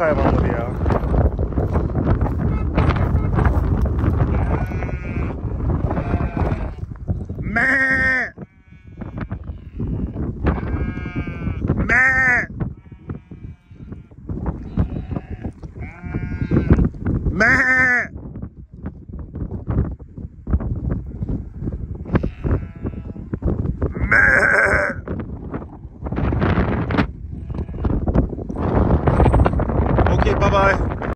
hayvanları ya. Me. Me. Me. Bye-bye.